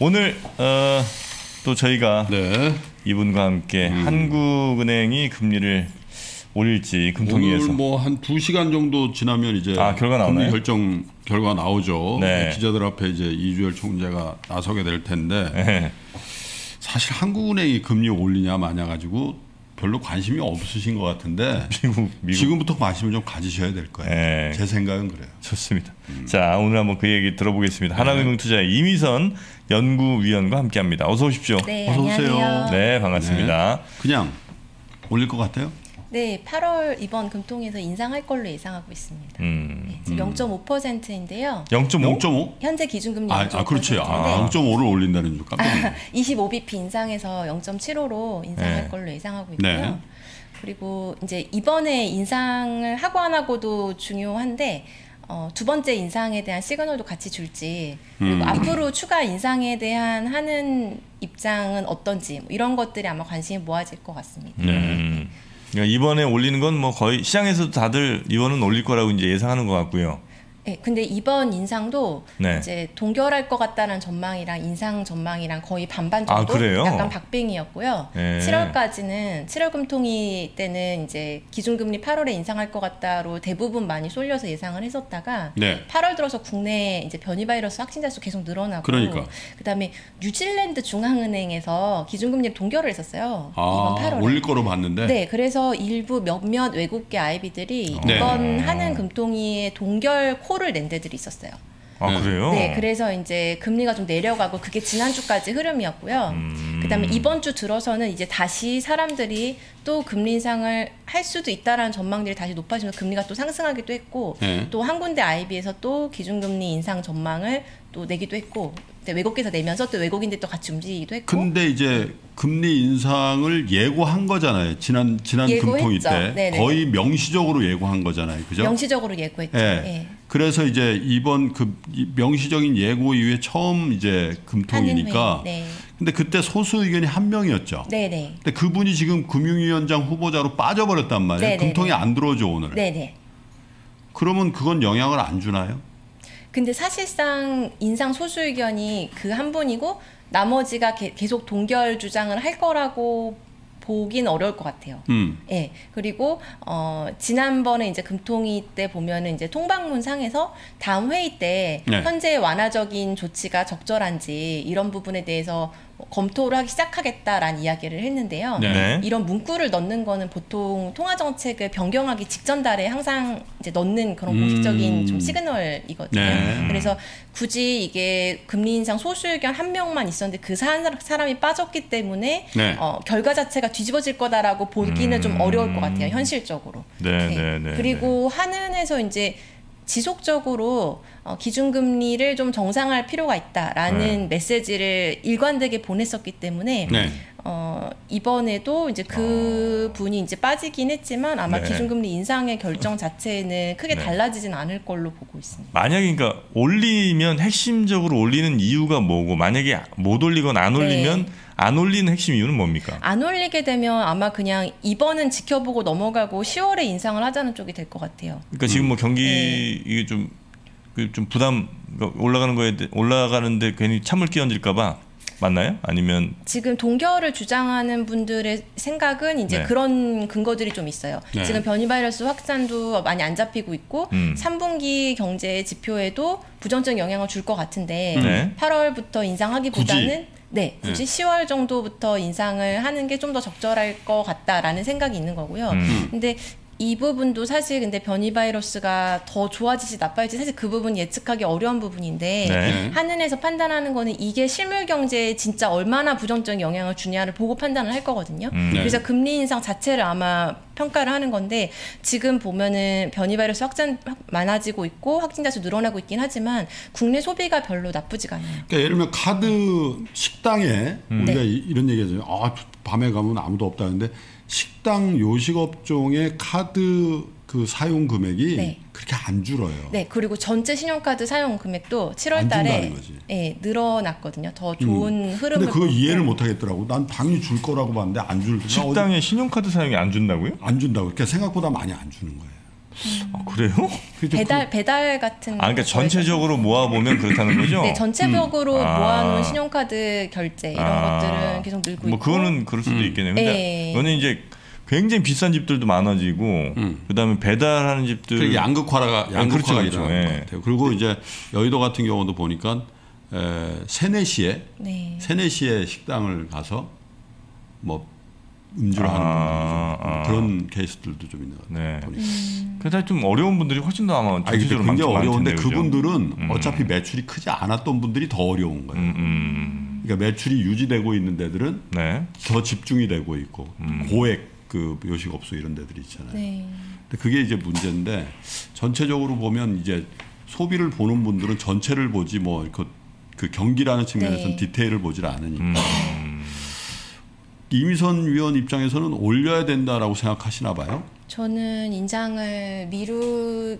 오늘 어, 또 저희가 네. 이분과 함께 음. 한국은행이 금리를 올릴지 금통위에서 오늘 뭐 한 두 시간 정도 지나면 이제 아, 결과 나오나요? 금리 결정 결과 나오죠. 네. 기자들 앞에 이제 이주열 총재가 나서게 될 텐데 네. 사실 한국은행이 금리 올리냐 마냐 가지고 별로 관심이 없으신 것 같은데 미국 미국 지금부터 관심을 좀 가지셔야 될 거예요. 네. 제 생각은 그래요. 좋습니다. 음. 자 오늘 한번 그 얘기 들어보겠습니다. 네. 하나금융투자의 이미선 연구위원과 함께합니다. 어서 오십시오. 네, 어서 오세요. 안녕하세요. 네, 반갑습니다. 그냥 올릴 것 같아요? 네, 8월 이번 금통에서 인상할 걸로 예상하고 있습니다. 음, 네, 지금 0.5%인데요. 0.5? 0.5? 현재 기준금리 아, 0.5%인데 아 그렇지. 아, 0.5를 올린다는 줄 깜짝 놀랐네. 25bp 인상해서 0.75로 인상할 네. 걸로 예상하고 있고요. 네. 그리고 이제 이번에 인상을 하고 안 하고도 중요한데 어, 두 번째 인상에 대한 시그널도 같이 줄지 그리고 음. 앞으로 추가 인상에 대한 하는 입장은 어떤지 뭐 이런 것들이 아마 관심이 모아질 것 같습니다. 음. 그러니까 이번에 올리는 건 뭐 거의 시장에서도 다들 이번은 올릴 거라고 이제 예상하는 것 같고요. 네, 근데 이번 인상도 네. 이제 동결할 것 같다는 전망이랑 인상 전망이랑 거의 반반 정도 아, 그래요? 약간 박빙이었고요. 네. 7월까지는 7월 금통위 때는 이제 기준금리 8월에 인상할 것 같다로 대부분 많이 쏠려서 예상을 했었다가 네. 8월 들어서 국내 이제 변이 바이러스 확진자 수 계속 늘어나고 그러니까. 그다음에 뉴질랜드 중앙은행에서 기준금리 동결을 했었어요. 아, 이번 8월에. 올릴 거로 봤는데 네, 그래서 일부 몇몇 외국계 아이비들이 네. 이번 하는 금통위에 동결 콜을 낸 데들이 있었어요. 아 네. 그래요? 네, 그래서 이제 금리가 좀 내려가고 그게 지난주까지 흐름이었고요. 음. 그다음에 이번 주 들어서는 이제 다시 사람들이 또 금리 인상을 할 수도 있다라는 전망들이 다시 높아지면서 금리가 또 상승하기도 했고 네. 또한 군데 IB에서 또 기준금리 인상 전망을 또 내기도 했고 근데 외국계에서 내면서 또 외국인들 또 같이 움직이기도 했고 근데 이제 금리 인상을 예고한 거잖아요. 지난 지난 예고했죠. 금통위 때 네네. 거의 명시적으로 예고한 거잖아요. 그죠? 명시적으로 예고했죠. 예. 예. 그래서 이제 이번 그이 명시적인 예고 이후에 처음 이제 회의. 네. 근데 그때 소수 의견이 한 명이었죠. 네, 네. 근데 그분이 지금 금융위원장 후보자로 빠져버렸단 말이에요. 네네네. 금통위 안 들어오죠 오늘. 네, 네. 그러면 그건 영향을 안 주나요? 근데 사실상 인상 소수 의견이 그 한 분이고 나머지가 게- 계속 동결 주장을 할 거라고 보긴 어려울 것 같아요. 음. 예. 그리고 어 지난번에 이제 금통위 때 보면은 이제 통방문 상에서 다음 회의 때 네. 현재 완화적인 조치가 적절한지 이런 부분에 대해서 검토를 하기 시작하겠다라는 이야기를 했는데요. 네. 네. 이런 문구를 넣는 거는 보통 통화 정책을 변경하기 직전 달에 항상 이제 넣는 그런 음. 공식적인 좀 시그널이거든요. 네. 그래서 굳이 이게 금리 인상 소수 의견 한 명만 있었는데 그 사- 사람이 빠졌기 때문에 네. 어, 결과 자체가 뒤집어질 거다라고 보기는 좀 음. 어려울 것 같아요 현실적으로. 네, 네, 네. 그리고 한은에서 이제 지속적으로 어, 기준금리를 좀 정상할 필요가 있다라는 네. 메시지를 일관되게 보냈었기 때문에 네. 어, 이번에도 이제 그 분이 이제 빠지긴 했지만 아마 아. 네. 기준금리 인상의 결정 자체는 크게 네. 달라지진 않을 걸로 보고 있습니다. 만약에 그러니까 올리면 핵심적으로 올리는 이유가 뭐고 만약에 못 올리거나 안 네. 올리면 안 올리는 핵심 이유는 뭡니까? 안 올리게 되면 아마 그냥 이번은 지켜보고 넘어가고 10월에 인상을 하자는 쪽이 될 것 같아요. 그러니까 지금 뭐 경기 네. 이게 좀, 그좀 부담 그러니까 올라가는 거에 대- 올라가는데 괜히 찬물 끼얹을까봐 맞나요? 아니면 지금 동결을 주장하는 분들의 생각은 이제 네. 그런 근거들이 좀 있어요. 네. 지금 변이 바이러스 확산도 많이 안 잡히고 있고 음. 3분기 경제 지표에도 부정적 영향을 줄 것 같은데 네. 8월부터 인상하기보다는 네, 굳이 10월 정도부터 인상을 하는 게 좀 더 적절할 것 같다라는 생각이 있는 거고요. 음. 근데 이 부분도 사실 근데 변이 바이러스가 더 좋아질지 나빠질지 사실 그 부분 예측하기 어려운 부분인데 네. 한은에서 판단하는 거는 이게 실물 경제에 진짜 얼마나 부정적인 영향을 주냐를 보고 판단을 할 거거든요. 음. 네. 그래서 금리 인상 자체를 아마 평가를 하는 건데 지금 보면은 변이 바이러스 확산 확- 많아지고 있고 확진자 수 늘어나고 있긴 하지만 국내 소비가 별로 나쁘지가 않아요. 그러니까 예를 들면 카드 식당에 음. 우리가 네. 이- 이런 얘기하죠. 아 밤에 가면 아무도 없다는데 식당 요식업종의 카드 그 사용 금액이 네. 그렇게 안 줄어요. 네, 그리고 전체 신용카드 사용 금액도 7월 안 달에 준다는 거지. 음. 예, 늘어났거든요. 더 좋은 흐름을 근데 그거 보고. 이해를 못 하겠더라고. 난 당연히 줄 거라고 봤는데 안 줄. 식당에 신용카드 사용이 안 준다고요? 안 준다고. 그러니까 생각보다 많이 안 주는 거예요. 아, 그래요? 배달 배달 같은 아, 그러니까 전체적으로 모아 보면 그렇다는 거죠. 네, 전체적으로 음. 아. 모아놓은 신용카드 결제 이런 아. 것들은 계속 늘고 뭐 있고 그거는 그럴 수도 음. 있겠네요. 근데 네. 이거는 이제 굉장히 비싼 집들도 많아지고 음. 그다음에 배달하는 집들 그 양극화가 양극화가 그렇죠, 그렇죠. 일어나는 예. 것 같아요. 그리고 이제 여의도 같은 경우도 보니까 에, 세네 시에 네. 세네 시에 식당을 가서 뭐 음주를 아, 하는 분들 아. 그런 케이스들도 좀 있는 것 같아요. 네. 보니까. 그래서 좀 어려운 분들이 훨씬 더 아마 아니 근데 전체적으로 굉장히 많- 어려운데 텐데? 그분들은 어차피 매출이 크지 않았던 분들이 더 어려운 거예요. 음, 음, 그러니까 매출이 유지되고 있는 데들은 네. 더 집중이 되고 있고 음. 고액 그 요식업소 이런 데들이 있잖아요. 네. 근데 그게 이제 문제인데 전체적으로 보면 이제 소비를 보는 분들은 전체를 보지 뭐그 그 경기라는 측면에서는 네. 디테일을 보질 않으니까 음, 이미선 위원 입장에서는 올려야 된다라고 생각하시나 봐요. 저는 인장을 미루는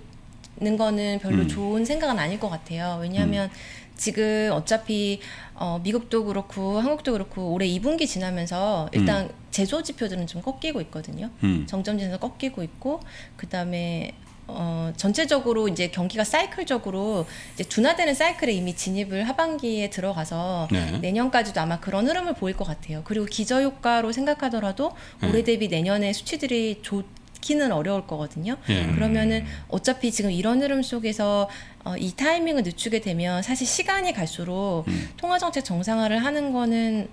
거는 별로 음. 좋은 생각은 아닐 것 같아요. 왜냐하면 지금 어차피 어, 미국도 그렇고 한국도 그렇고 올해 2분기 지나면서 일단 제조 지표들은 좀 꺾이고 있거든요. 음. 정점진에서 꺾이고 있고 그다음에 어, 전체적으로 이제 경기가 사이클적으로 이제 둔화되는 사이클에 이미 진입을 하반기에 들어가서 네. 내년까지도 아마 그런 흐름을 보일 것 같아요. 그리고 기저 효과로 생각하더라도 네. 올해 대비 내년에 수치들이 좋 기는 어려울 거거든요. 예. 그러면은 어차피 지금 이런 흐름 속에서 어, 이 타이밍을 늦추게 되면 사실 시간이 갈수록 음. 통화 정책 정상화를 하는 거는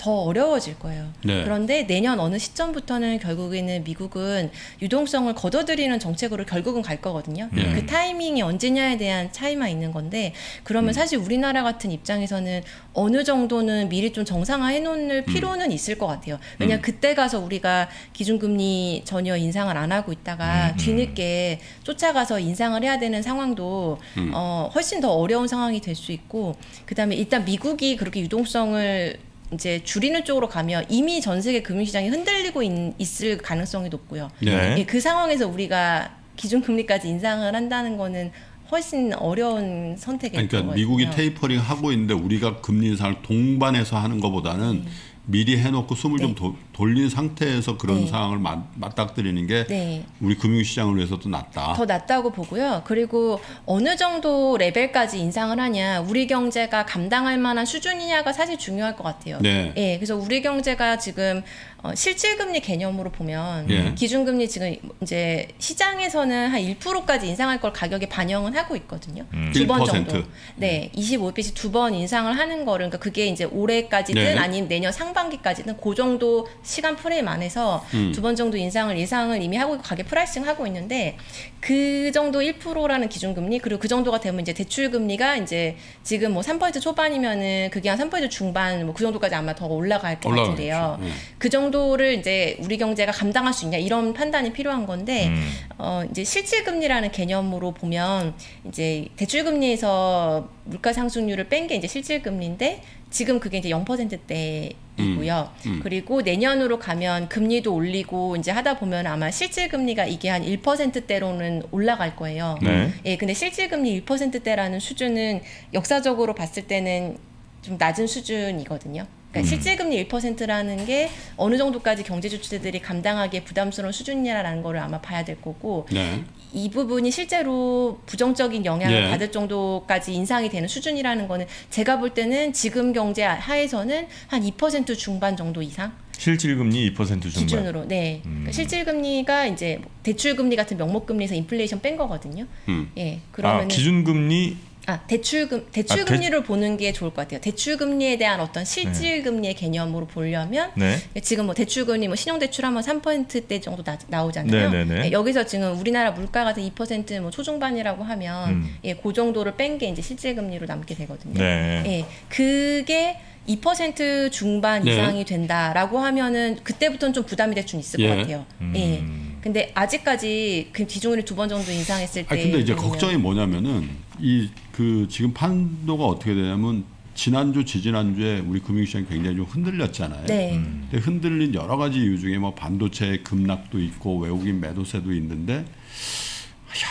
더 어려워질 거예요. 네. 그런데 내년 어느 시점부터는 결국에는 미국은 유동성을 걷어들이는 정책으로 결국은 갈 거거든요. 예. 그 타이밍이 언제냐에 대한 차이만 있는 건데 그러면 사실 우리나라 같은 입장에서는 어느 정도는 미리 좀 정상화해 놓을 필요는 있을 것 같아요. 왜냐하면 그때 가서 우리가 기준금리 전혀 인상을 안 하고 있다가 음, 음. 뒤늦게 쫓아가서 인상을 해야 되는 상황도 음. 어, 훨씬 더 어려운 상황이 될 수 있고 그다음에 일단 미국이 그렇게 유동성을 이제 줄이는 쪽으로 가면 이미 전 세계 금융시장이 흔들리고 있, 을 가능성이 높고요. 네. 예, 그 상황에서 우리가 기준금리까지 인상을 한다는 거는 훨씬 어려운 선택일 그러니까 거거든요. 미국이 테이퍼링 하고 있는데 우리가 금리 인상을 동반해서 하는 것보다는 미리 해놓고 숨을 좀 네. 도- 돌린 상태에서 그런 네. 상황을 맞, 맞닥뜨리는 게 네. 우리 금융시장을 위해서도 낫다. 더 낫다고 보고요. 그리고 어느 정도 레벨까지 인상을 하냐, 우리 경제가 감당할 만한 수준이냐가 사실 중요할 것 같아요. 네. 예, 그래서 우리 경제가 지금 어, 실질금리 개념으로 보면 예. 기준금리 지금 이제 시장에서는 한 1%까지 인상할 걸 가격에 반영은 하고 있거든요. 음. 두번 1%. 정도. 네, 25bp 두 번 인상을 하는 거를 그러니까 그게 이제 올해까지든 네. 아니면 내년 상반기까지든 그 정도 시간 프레임 안에서 음. 두번 정도 인상을 예상을 이미 하고 있고 가격 pricing 하고 있는데 그 정도 1%라는 기준금리 그리고 그 정도가 되면 이제 대출금리가 이제 지금 뭐 3% 초반이면은 그게 한 3% 중반 뭐 그 정도까지 아마 더 올라갈 것. 같은데요. 예. 그 정도를 이제 우리 경제가 감당할 수 있냐 이런 판단이 필요한 건데 음. 어 이제 실질금리라는 개념으로 보면 이제 대출금리에서 물가 상승률을 뺀 게 이제 실질금리인데 지금 그게 이제 0%대이고요. 음, 음. 그리고 내년으로 가면 금리도 올리고 이제 하다 보면 아마 실질 금리가 이게 한 1%대로는 올라갈 거예요. 네. 예, 근데 실질 금리 1%대라는 수준은 역사적으로 봤을 때는 좀 낮은 수준이거든요. 그러니까 음. 실질금리 1%라는 게 어느 정도까지 경제 주체들이 감당하기에 부담스러운 수준이냐라는 거를 아마 봐야 될 거고 네. 이 부분이 실제로 부정적인 영향을 예. 받을 정도까지 인상이 되는 수준이라는 거는 제가 볼 때는 지금 경제 하에서는 한 2% 중반 정도 이상 실질금리 2% 중반. 기준으로 네 음. 그러니까 실질금리가 이제 대출금리 같은 명목금리에서 인플레이션 뺀 거거든요. 음. 예 아, 그러면은 기준금리 아 대출금 대출 금리를 보는 게 좋을 것 같아요. 대출 금리에 대한 어떤 실질 금리의 개념으로 보려면 네. 지금 뭐 대출 금리 뭐 신용 대출 하면 3%대 정도 나, 나오잖아요. 네네네. 예, 여기서 지금 우리나라 물가가 2%뭐 초중반이라고 하면 음. 예, 그 정도를 뺀 게 이제 실질 금리로 남게 되거든요. 네. 예, 그게 2% 중반 네. 이상이 된다라고 하면은 그때부터는 좀 부담이 될 수는 있을 예. 것 같아요. 음. 예. 근데 아직까지 그 기준을 두번 정도 인상했을 때. 아 근데 이제 보면 걱정이 뭐냐면은 이 그 지금 판도가 어떻게 되냐면 지난주 지지난주에 우리 금융시장이 굉장히 좀 흔들렸잖아요. 네. 음. 근데 흔들린 여러 가지 이유 중에 뭐 반도체 급락도 있고 외국인 매도세도 있는데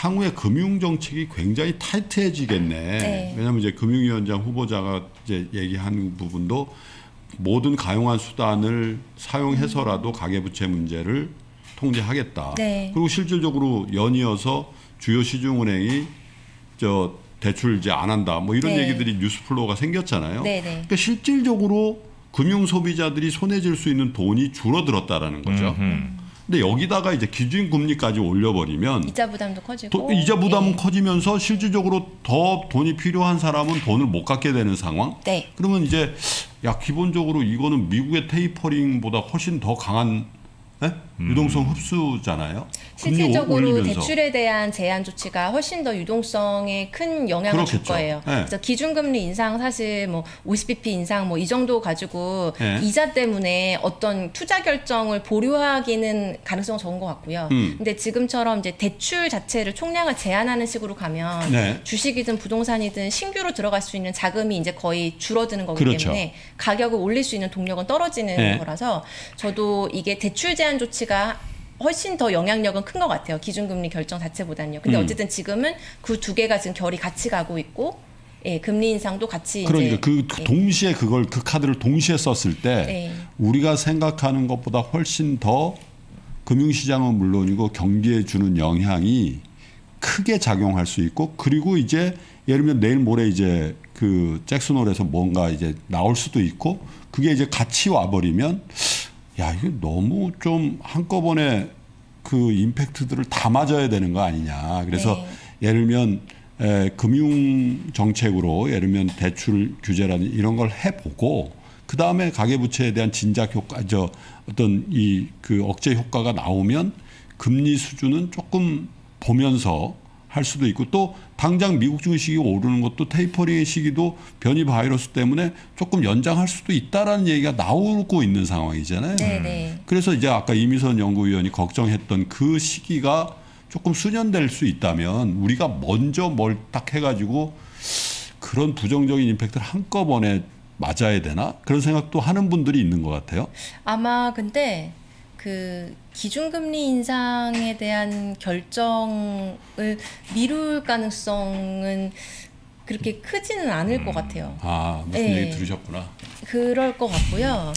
향후에 금융 정책이 굉장히 타이트해지겠네. 네. 왜냐하면 이제 금융위원장 후보자가 이제 얘기하는 부분도 모든 가용한 수단을 사용해서라도 가계부채 문제를 통제하겠다. 네. 그리고 실질적으로 연이어서 주요 시중은행이 저 대출 이제 안 한다. 뭐 이런 네. 얘기들이 뉴스 flow가 생겼잖아요. 네, 네. 그러니까 실질적으로 금융 소비자들이 손에 쥘 수 있는 돈이 줄어들었다라는 거죠. 음흠. 근데 여기다가 이제 기준 금리까지 올려버리면 이자 부담도 커지고 도- 이자 부담은 예. 커지면서 실질적으로 더 돈이 필요한 사람은 돈을 못 갖게 되는 상황. 네. 그러면 이제 야 기본적으로 이거는 미국의 테이퍼링보다 훨씬 더 강한 예? 유동성 흡수잖아요. 실질적으로. 대출에 대한 제한 조치가 훨씬 더 유동성에 큰 영향을 줄 그렇겠죠. 거예요. 네. 그래서 기준금리 인상 사실 뭐 50bp 인상 뭐 이 정도 가지고 네. 이자 때문에 어떤 투자 결정을 보류하기는 가능성 적은 것 같고요. 음. 근데 지금처럼 이제 대출 자체를 총량을 제한하는 식으로 가면 네. 주식이든 부동산이든 신규로 들어갈 수 있는 자금이 이제 거의 줄어드는 거기 그렇죠. 때문에 가격을 올릴 수 있는 동력은 떨어지는 네. 거라서 저도 이게 대출 제한 조치가 훨씬 더 영향력은 큰 것 같아요. 기준금리 결정 자체보다는요. 근데 음. 어쨌든 지금은 그 두 개가 지금 결이 같이 가고 있고, 예, 금리 인상도 같이 그러니까 이제 그, 그 예. 동시에 그걸 그 카드를 동시에 썼을 때 네. 우리가 생각하는 것보다 훨씬 더 금융시장은 물론이고 경기에 주는 영향이 크게 작용할 수 있고 그리고 이제 예를 들면 내일 모레 이제 그 잭슨홀에서 뭔가 이제 나올 수도 있고 그게 이제 같이 와버리면 야 이거 너무 좀 한꺼번에 그 임팩트들을 다 맞아야 되는 거 아니냐 그래서 네. 예를 들면 에, 금융 정책으로 예를 들면 대출 규제라든지 이런 걸 해보고 그 다음에 가계부채에 대한 진작 효과, 저 어떤 이 그 억제 효과가 나오면 금리 수준은 조금 보면서 할 수도 있고 또 당장 미국 주식이 오르는 것도 테이퍼링의 시기도 변이 바이러스 때문에 조금 연장할 수도 있다라는 얘기가 나오고 있는 상황이잖아요. 네, 네. 그래서 이제 아까 이미선 연구위원이 걱정했던 그 시기가 조금 수년될 수 있다면 우리가 먼저 뭘 딱 해가지고 그런 부정적인 임팩트를 한꺼번에 맞아야 되나 그런 생각도 하는 분들이 있는 것 같아요. 아마 근데 그 기준금리 인상에 대한 결정을 미룰 가능성은 그렇게 크지는 않을 것 같아요. 아 무슨 네. 얘기 들으셨구나. 그럴 것 같고요.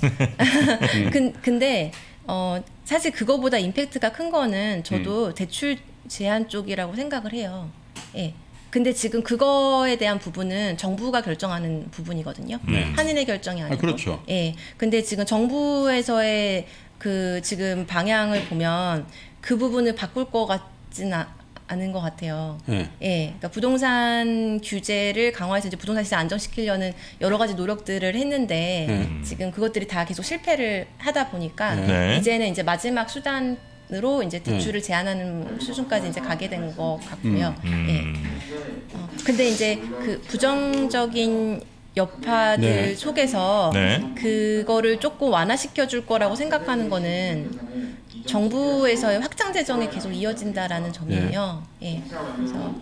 근, 근데 어, 사실 그거보다 임팩트가 큰 거는 저도 음. 대출 제한 쪽이라고 생각을 해요. 예. 근데 지금 그거에 대한 부분은 정부가 결정하는 부분이거든요. 네. 한인의 결정이 아니고. 그렇죠. 예. 근데 지금 정부에서의 그 지금 방향을 보면 그 부분을 바꿀 것 같지는 아- 않은 것 같아요. 네. 예, 그러니까 부동산 규제를 강화해서 이제 부동산 시장 안정시키려는 여러 가지 노력들을 했는데 네. 지금 그것들이 다 계속 실패를 하다 보니까 네. 이제는 이제 마지막 수단 으로 이제 대출을 제한하는 수준까지 이제 가게 된 것 같고요. 예. 음. 어, 근데 이제 그 부정적인 여파들 네. 속에서 네. 그거를 조금 완화시켜 줄 거라고 생각하는 거는 정부에서의 확장 재정이 계속 이어진다라는 점이에요. 예. 그래서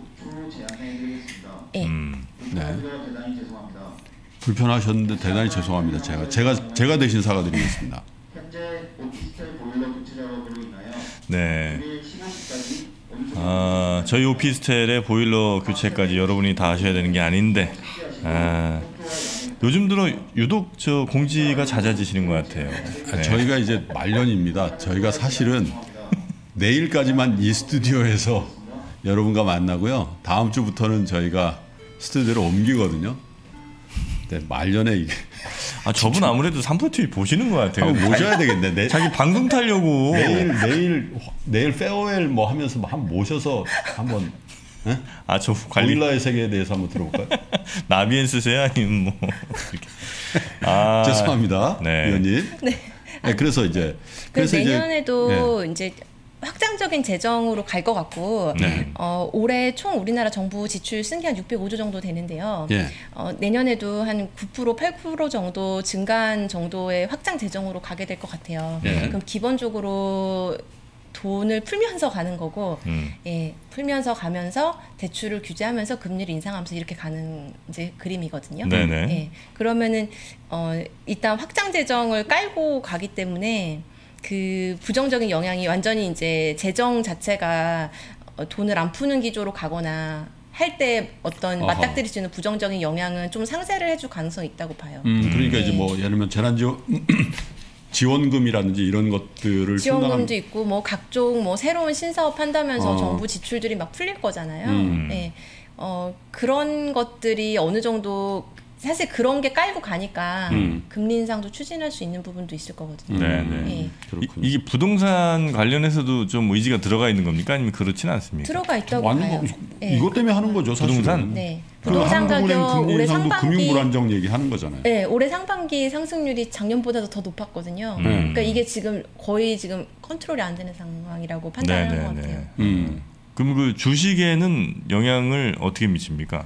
예. 음. 네. 불편하셨는데 대단히 죄송합니다. 제가 제가 제가 대신 사과드리겠습니다. 현재 오피스텔 보일러 교체 작업으로 인하여 네. 아, 저희 오피스텔의 보일러 교체까지 여러분이 다 하셔야 되는 게 아닌데 아, 요즘 들어 유독 저 공지가 잦아지시는 것 같아요. 네. 저희가 이제 말년입니다. 저희가 사실은 내일까지만 이 스튜디오에서 여러분과 만나고요. 다음 주부터는 저희가 스튜디오를 옮기거든요. 근데 말년에 이게 아 저분 아무래도 3프로 TV 보시는 것 같아요. 한번 모셔야 되겠네. 내, 자기 방송 타려고. 내일 내일 내일 페어웰 뭐 하면서 뭐 한번 모셔서 한번 예? 아저 관리 보일러의 세계에 대해서 한번 들어볼까요? 나비엔 쓰세요 아니면 뭐 이렇게. 아 죄송합니다, 네. 위원님. 네. 그래서 이제 그래서 그래서 이제 내년에도 이제 확장적인 재정으로 갈 것 같고 네. 어, 올해 총 우리나라 정부 지출 쓴 게 한 605조 정도 되는데요. 예. 어, 내년에도 한 9% 8% 정도 증가한 정도의 확장 재정으로 가게 될 것 같아요. 예. 그럼 기본적으로 돈을 풀면서 가는 거고, 음. 예, 풀면서 가면서 대출을 규제하면서 금리를 인상하면서 이렇게 가는 이제 그림이거든요. 네네. 예, 그러면은 어, 일단 확장 재정을 깔고 가기 때문에 그 부정적인 영향이 완전히 이제 재정 자체가 어, 돈을 안 푸는 기조로 가거나 할때 어떤 어허. 맞닥뜨릴 수 있는 부정적인 영향은 좀 상쇄를 해줄 가능성이 있다고 봐요. 음, 그러니까 네. 이제 뭐 예를 들면 재난지원 지원금이라든지 이런 것들을 지원금도 있고 뭐 각종 뭐 새로운 신사업 한다면서 어. 정부 지출들이 막 풀릴 거잖아요. 음. 네. 어, 그런 것들이 어느 정도 사실 그런 게 깔고 가니까 음. 금리 인상도 추진할 수 있는 부분도 있을 거거든요. 네, 음, 네. 예. 이, 그렇군요. 이 게 부동산 관련해서도 좀 의지가 들어가 있는 겁니까? 아니면 그렇지는 않습니까? 들어가 있다고 완전 봐요. 거- 네. 이것 때문에 하는 거죠, 사실은. 부동산? 네. 그 부동산 가격 금리 올해 인상도 금융 상반기 불안정 얘기하는 거잖아요. 네, 올해 상반기 상승률이 작년보다도 더 높았거든요. 음. 그러니까 이게 지금 거의 지금 컨트롤이 안 되는 상황이라고 판단하는 네, 것 네, 같아요. 네. 음. 그럼 그 주식에는 영향을 어떻게 미칩니까?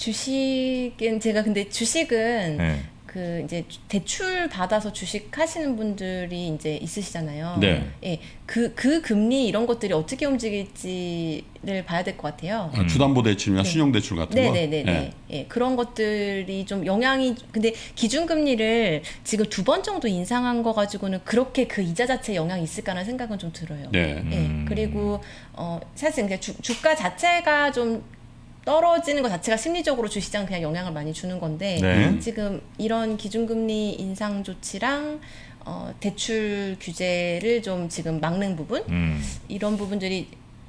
주식은 제가 근데 주식은 네. 그 이제 대출 받아서 주식 하시는 분들이 이제 있으시잖아요. 네. 예, 그, 그 금리 이런 것들이 어떻게 움직일지를 봐야 될 것 같아요. 아, 주담보 대출이나 네. 신용 대출 같은 거. 네 네네네. 예. 예, 그런 것들이 좀 영향이 근데 기준 금리를 지금 두 번 정도 인상한 거 가지고는 그렇게 그 이자 자체에 영향이 있을까라는 생각은 좀 들어요. 네. 예, 음. 그리고 어 사실 그냥 주, 주가 자체가 좀 떨어지는 것 자체가 심리적으로 주시장 그냥 영향을 많이 주는 건데 네. 지금 이런 기준금리 인상 조치랑 어, 대출 규제를 좀 지금 막는 부분 음. 이런 부분들이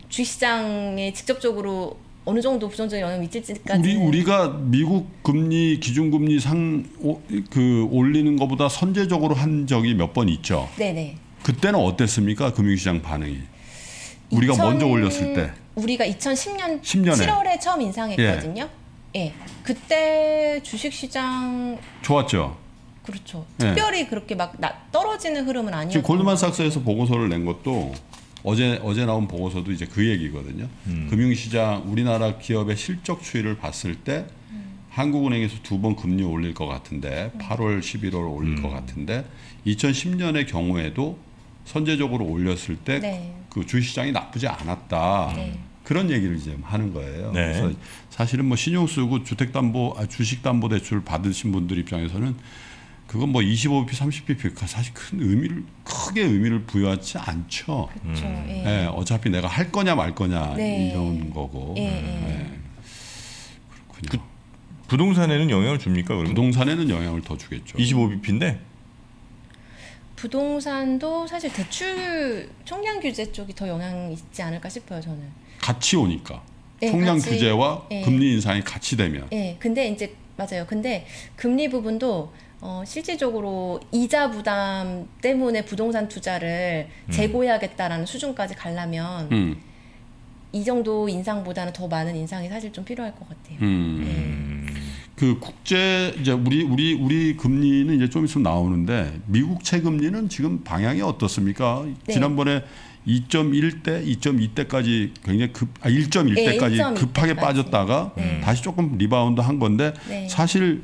주시장에 직접적으로 어느 정도 부정적인 영향을 미칠지까지 우리 우리가 미국 금리 기준 금리 상그 올리는 것보다 선제적으로 한 적이 몇 번 있죠. 네네 그때는 어땠습니까? 금융시장 반응이. 우리가 2000 먼저 올렸을 때. 우리가 2010년 10년에. 7월에 처음 인상했거든요. 예. 그때 주식시장 좋았죠. 그렇죠. 예. 특별히 그렇게 막 나, 떨어지는 흐름은 아니었던 지금 것 골드만삭스에서 보고서를 낸 것도 어제 어제 나온 보고서도 이제 그 얘기거든요. 음. 금융시장 우리나라 기업의 실적 추이를 봤을 때 한국은행에서 두 번 금리 올릴 것 같은데 8월 11월 올릴 음. 것 같은데 2010년의 경우에도 선제적으로 올렸을 때 네. 그 주시장이 나쁘지 않았다. 네. 그런 얘기를 이제 하는 거예요. 네. 그래서 사실은 뭐 신용 쓰고 주택담보, 아, 주식담보대출 받으신 분들 입장에서는 그건 뭐 25bp, 30bp 사실 큰 의미를 크게 의미를 부여하지 않죠. 그렇죠. 예. 예, 어차피 내가 할 거냐 말 거냐 네. 이런 거고. 예, 예. 예. 그렇군요. 부동산에는 영향을 줍니까? 그러면? 부동산에는 영향을 더 주겠죠. 25bp인데 부동산도 사실 대출 총량 규제 쪽이 더 영향이 있지 않을까 싶어요, 저는. 같이 오니까 예, 총량 같이, 규제와 예. 금리 인상이 같이 되면 예. 근데 이제 맞아요. 근데 금리 부분도 어, 실질적으로 이자 부담 때문에 부동산 투자를 재고해야겠다라는 수준까지 가려면 음, 이 정도 인상보다는 더 많은 인상이 사실 좀 필요할 것 같아요. 음. 예. 그 국제 이제 우리 우리 우리 금리는 이제 좀 있으면 나오는데 미국 채금리는 지금 방향이 어떻습니까? 네. 지난번에 2.1대, 2.2대까지 굉장히 급, 아 1.1대까지 네, 1.1 급하게. 빠졌다가 네. 다시 조금 리바운드 한 건데 네. 사실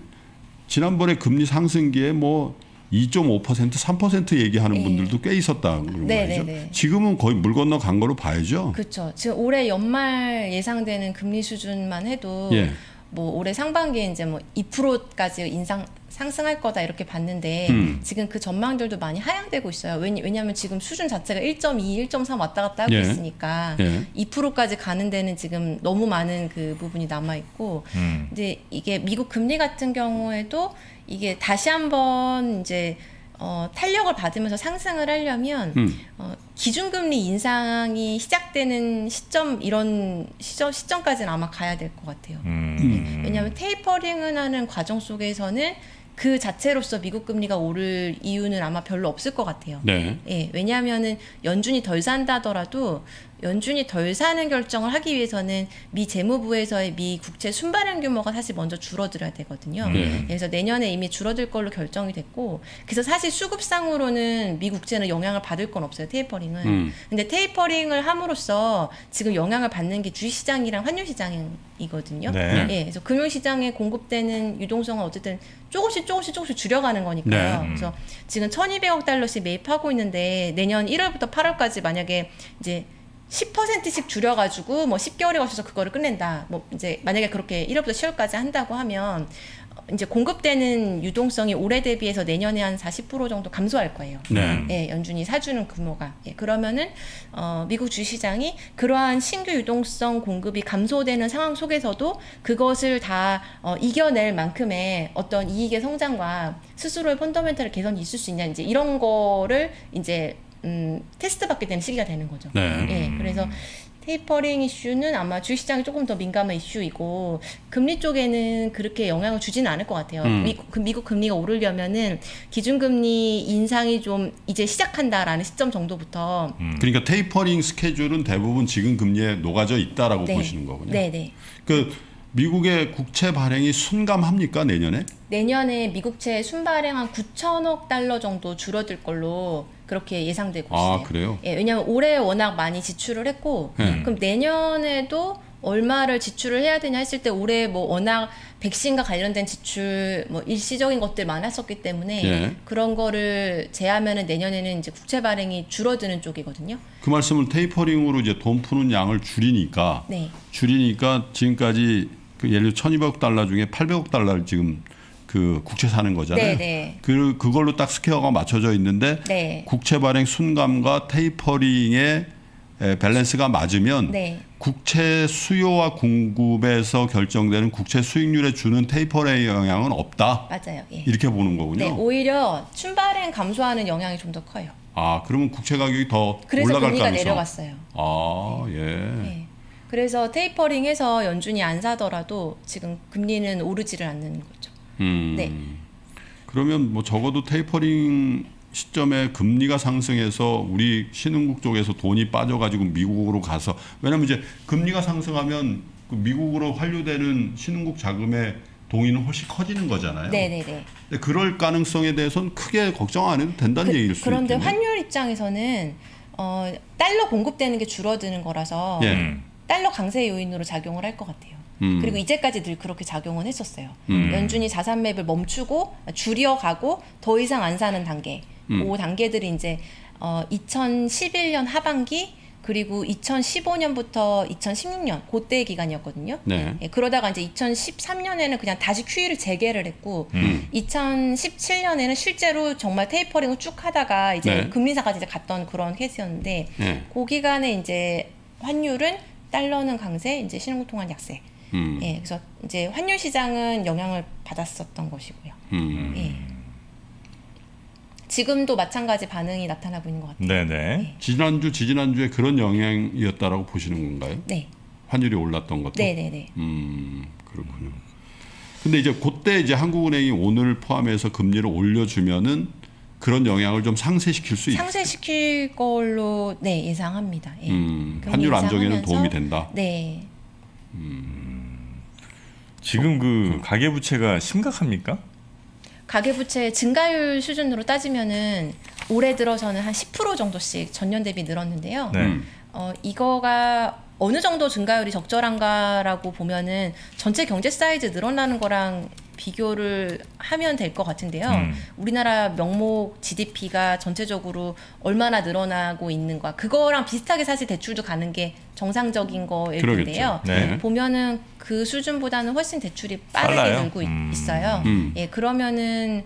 지난번에 금리 상승기에 뭐 2.5% 3% 얘기하는 네. 분들도 꽤 있었다는 네, 말이죠. 네, 네. 지금은 거의 물 건너 간 거로 봐야죠. 그렇죠. 지금 올해 연말 예상되는 금리 수준만 해도 예. 뭐 올해 상반기에 이제 뭐 2%까지 인상 상승할 거다 이렇게 봤는데 음. 지금 그 전망들도 많이 하향되고 있어요. 왜냐, 왜냐하면 지금 수준 자체가 1.2, 1.3 왔다 갔다 하고 예. 있으니까 예. 2%까지 가는 데는 지금 너무 많은 그 부분이 남아 있고 음. 이제 이게 미국 금리 같은 경우에도 이게 다시 한번 이제 어, 탄력을 받으면서 상승을 하려면 음. 어, 기준금리 인상이 시작되는 시점 이런 시점 시점까지는 아마 가야 될 것 같아요. 음. 왜냐하면 테이퍼링을 하는 과정 속에서는 그 자체로서 미국 금리가 오를 이유는 아마 별로 없을 것 같아요. 네. 예, 왜냐하면은 연준이 덜 산다더라도 연준이 덜 사는 결정을 하기 위해서는 미 재무부에서의 미 국채 순발행 규모가 사실 먼저 줄어들어야 되거든요. 네. 그래서 내년에 이미 줄어들 걸로 결정이 됐고, 그래서 사실 수급상으로는 미 국채는 영향을 받을 건 없어요 테이퍼링은. 음. 근데 테이퍼링을 함으로써 지금 영향을 받는 게 주식시장이랑 환율시장이거든요. 네. 예, 그래서 금융시장에 공급되는 유동성은 어쨌든 조금씩 조금씩 조금씩 줄여가는 거니까요. 네. 그래서 지금 1,200억 달러씩 매입하고 있는데 내년 1월부터 8월까지 만약에 이제 10%씩 줄여가지고 뭐 10개월에 걸쳐서 그거를 끝낸다. 뭐 이제 만약에 그렇게 1월부터 10월까지 한다고 하면 어, 이제 공급되는 유동성이 올해 대비해서 내년에 한 40% 정도 감소할 거예요. 네. 예, 연준이 사주는 규모가. 예, 그러면은 어, 미국 주시장이 그러한 신규 유동성 공급이 감소되는 상황 속에서도 그것을 다 어, 이겨낼 만큼의 어떤 이익의 성장과 스스로의 펀더멘털 개선이 있을 수 있냐 이제 이런 거를 이제 음, 테스트 받게 되는 시기가 되는 거죠. 네. 예, 그래서 테이퍼링 이슈는 아마 주식시장이 조금 더 민감한 이슈이고 금리 쪽에는 그렇게 영향을 주지는 않을 것 같아요. 음. 미국, 그 미국 금리가 오르려면은 기준금리 인상이 좀 이제 시작한다라는 시점 정도부터 그러니까 테이퍼링 스케줄은 대부분 지금 금리에 녹아져 있다라고 보시는 거군요. 네, 네. 그 미국의 국채 발행이 순감합니까 내년에? 내년에 미국채 순발행 한 9천억 달러 정도 줄어들 걸로 그렇게 예상되고 있어요. 아 그래요? 예, 왜냐하면 올해 워낙 많이 지출을 했고 네. 그럼 내년에도 얼마를 지출을 해야 되냐 했을 때 올해 뭐 워낙 백신과 관련된 지출 뭐 일시적인 것들 많았었기 때문에 예. 그런 거를 제하면은 내년에는 이제 국채 발행이 줄어드는 쪽이거든요. 그 말씀을 테이퍼링으로 이제 돈 푸는 양을 줄이니까 네. 줄이니까 지금까지 그 예를 들어 1,200억 달러 중에 800억 달러를 지금 그 국채 사는 거잖아요. 네, 네. 그 그걸로 딱 스퀘어가 맞춰져 있는데 네. 국채 발행 순감과 테이퍼링의 에, 밸런스가 맞으면 네. 국채 수요와 공급에서 결정되는 국채 수익률에 주는 테이퍼링의 영향은 없다. 맞아요. 예. 이렇게 보는 거군요. 네, 오히려 춘발행 감소하는 영향이 좀 더 커요. 아, 그러면 국채 가격이 더 그래서 올라갈 금리가 가능성. 내려갔어요. 아, 예. 네. 그래서 테이퍼링해서 연준이 안 사더라도 지금 금리는 오르지를 않는 거죠. 음. 네. 그러면 뭐 적어도 테이퍼링 시점에 금리가 상승해서 우리 신흥국 쪽에서 돈이 빠져가지고 미국으로 가서 왜냐면 이제 금리가 상승하면 그 미국으로 환류되는 신흥국 자금의 동의는 훨씬 커지는 거잖아요. 네네네. 근데 그럴 가능성에 대해서는 크게 걱정 안 해도 된다는 얘기일 수 그런데 있겠네요. 환율 입장에서는 어, 달러 공급되는 게 줄어드는 거라서 예. 달러 강세 요인으로 작용을 할 것 같아요. 음. 그리고 이제까지 늘 그렇게 작용은 했었어요. 음. 연준이 자산 매입을 멈추고 줄여가고 더 이상 안 사는 단계. 음. 그 단계들이 이제 어, 2011년 하반기 그리고 2015년부터 2016년 그때 기간이었거든요. 네. 예, 그러다가 이제 2013년에는 그냥 다시 QE를 재개를 했고 음. 2017년에는 실제로 정말 테이퍼링을 쭉 하다가 이제 네. 금리사까지 이제 갔던 그런 케이스였는데 네. 그 기간에 이제 환율은 달러는 강세, 이제 통한 약세. 음. 예, 그래서 이제 환율 시장은 영향을 받았었던 것이고요. 음. 예. 지금도 마찬가지 반응이 나타나고 있는 것 같아요. 네네. 지난주 지지난주에 그런 영향이었다라고 보시는 건가요? 네, 환율이 올랐던 것도. 네, 네, 네. 음 그렇군요. 근데 이제 그때 이제 한국은행이 오늘 포함해서 금리를 올려주면은 그런 영향을 좀 상쇄시킬 수 있. 상쇄시킬 걸로 네 예상합니다. 예. 음, 환율 안정에는 도움이 된다. 네, 지금 그 가계 부채가 심각합니까? 가계부채 증가율 수준으로 따지면은 올해 들어서는 한 10% 정도씩 전년 대비 늘었는데요. 네. 음. 어, 이거가 어느 정도 증가율이 적절한가라고 보면은 전체 경제 사이즈 늘어나는 거랑 비교를 하면 될 것 같은데요. 음. 우리나라 명목 GDP가 전체적으로 얼마나 늘어나고 있는가 그거랑 비슷하게 사실 대출도 가는 게 정상적인 거일 그러겠죠. 텐데요. 네. 보면은 그 수준보다는 훨씬 대출이 빠르게 빨라요? 늘고 있- 음. 있어요. 음. 예, 그러면은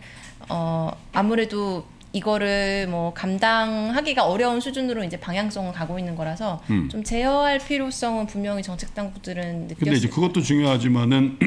어 아무래도 이거를 뭐 감당하기가 어려운 수준으로 이제 방향성을 가고 있는 거라서 음. 좀 제어할 필요성은 분명히 정책 당국들은 근데 이제 그것도 중요하지만은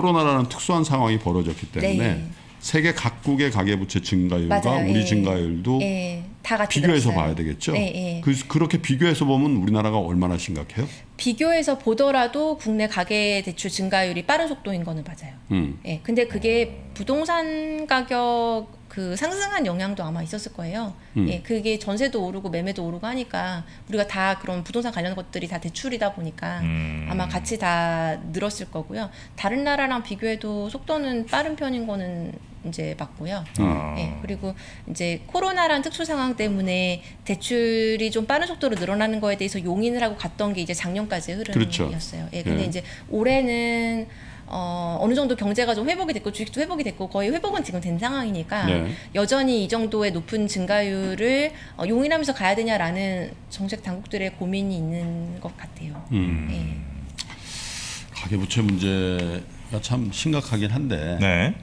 코로나라는 특수한 상황이 벌어졌기 때문에 네. 세계 각국의 가계부채 증가율과 맞아요. 우리 예. 증가율도 예, 비교해서. 봐야 되겠죠. 네, 예. 그, 그렇게 비교해서 보면 우리나라가 얼마나 심각해요? 비교해서 보더라도 국내 가계 대출 증가율이 빠른 속도인 거는 맞아요. 음. 예, 근데 그게 부동산 가격 그 상승한 영향도 아마 있었을 거예요. 음. 예, 그게 전세도 오르고 매매도 오르고 하니까 우리가 다 그런 부동산 관련 것들이 다 대출이다 보니까 음. 아마 같이 다 늘었을 거고요. 다른 나라랑 비교해도 속도는 빠른 편인 거는 이제 맞고요. 아. 예, 그리고 이제 코로나란 특수 상황 때문에 대출이 좀 빠른 속도로 늘어나는 거에 대해서 용인을 하고 갔던 게 이제 작년까지의 그렇죠. 흐름이었어요. 예, 근데 예. 이제 올해는 어, 어느 정도 경제가 좀 회복이 됐고 주식도 회복이 됐고 거의 회복은 지금 된 상황이니까 네. 여전히 이 정도의 높은 증가율을 어, 용인하면서 가야 되냐라는 정책 당국들의 고민이 있는 것 같아요. 음. 예. 가계부채 문제가 참 심각하긴 한데 네.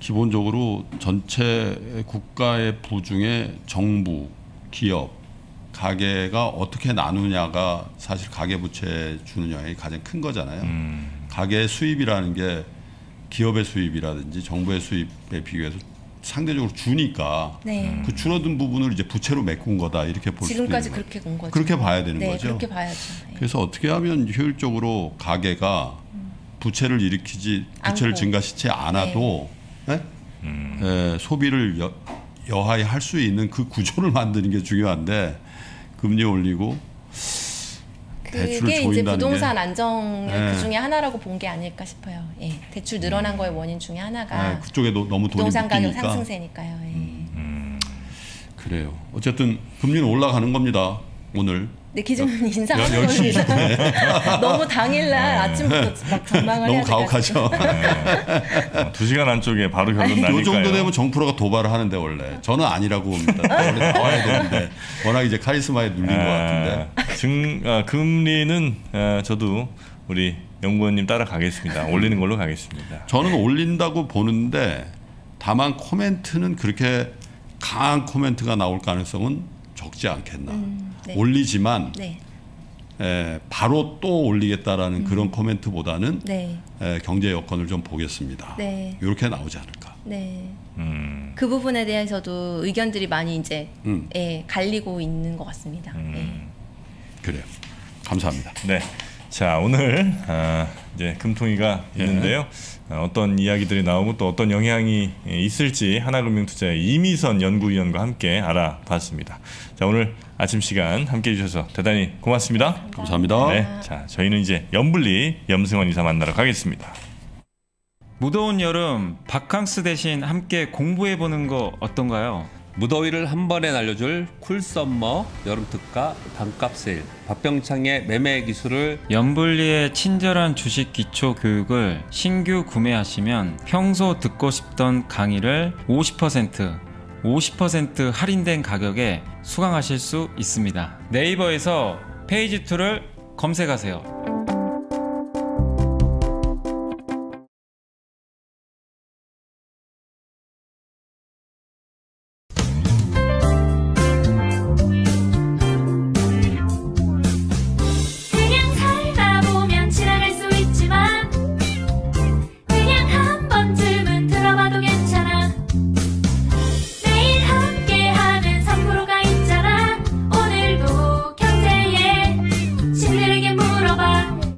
기본적으로 전체 국가의 부중에 정부, 기업, 가계가 어떻게 나누냐가 사실 가계부채 주는 영향이 가장 큰 거잖아요. 음. 가계 수입이라는 게 기업의 수입이라든지 정부의 수입에 비교해서 상대적으로 주니까 네. 그 줄어든 부분을 이제 부채로 메꾼 거다 이렇게 볼 수도 지금까지. 그렇게 본 거죠. 그렇게 봐야 되는 네, 거죠. 그렇게 봐야죠. 예. 그래서 어떻게 하면 효율적으로 가계가 부채를 일으키지 부채를. 증가시키지 않아도 예? 음. 예, 소비를 여, 여하히 할 수 있는 그 구조를 만드는 게 중요한데 금리 올리고 그게 이제 부동산 게 안정을 네. 그 중에 하나라고 본 게 아닐까 싶어요. 예, 대출 늘어난 거의 원인 중에 하나가 예, 그쪽에 너, 너무 부동산 가격 묶이니까 상승세니까요. 예. 그래요. 어쨌든 금리는 올라가는 겁니다. 오늘 네, 기준은 인상하는 열- 겁니다. 너무 당일날 아침부터 막 전망을 너무 해야 가혹하죠. 어, 두 시간 안쪽에 바로 결론 나니까요. 요 정도 되면 정프로가 도발을 하는데 원래 저는 아니라고 봅니다. 원래 나와야 되는데 워낙 이제 카리스마에 눌린 것 같은데. 아, 증 아, 금리는 아, 저도 우리 연구원님 따라가겠습니다. 올리는 걸로 가겠습니다. 저는 올린다고 보는데 다만 코멘트는 그렇게 강한 코멘트가 나올 가능성은 적지 않겠나. 음, 네. 올리지만 네, 에, 바로 또 올리겠다라는 그런 코멘트보다는 네, 에, 경제 여건을 좀 보겠습니다. 네. 이렇게 나오지 않을까. 네. 음, 그 부분에 대해서도 의견들이 많이 이제 음. 예, 갈리고 있는 것 같습니다. 음. 그래요. 감사합니다. 네. 자 오늘 아, 이제 금통위가 예. 있는데요. 어, 어떤 이야기들이 나오고 또 어떤 영향이 있을지 하나금융투자의 이미선 연구위원과 함께 알아봤습니다. 자 오늘 아침 시간 함께 해 주셔서 대단히 고맙습니다. 감사합니다. 네. 자 저희는 이제 염블리 염승환 이사 만나러 가겠습니다. 무더운 여름 바캉스 대신 함께 공부해 보는 거 어떤가요? 무더위를 한 번에 날려줄 cool summer 여름 특가 반값 세일 박병창의 매매 기술을 염블리의 친절한 주식 기초 교육을 신규 구매하시면 평소 듣고 싶던 강의를 50% 50% 할인된 가격에 수강하실 수 있습니다. 네이버에서 페이지 2를 검색하세요.